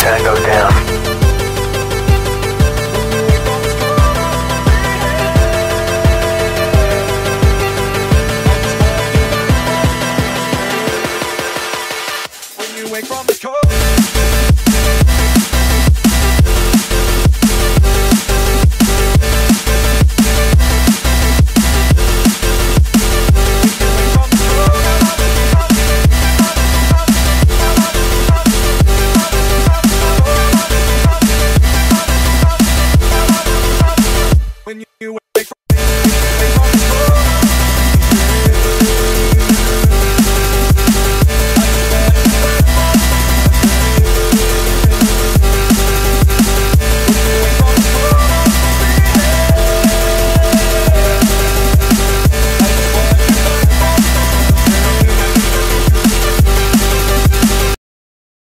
Tango down. When you wake from the cold. when you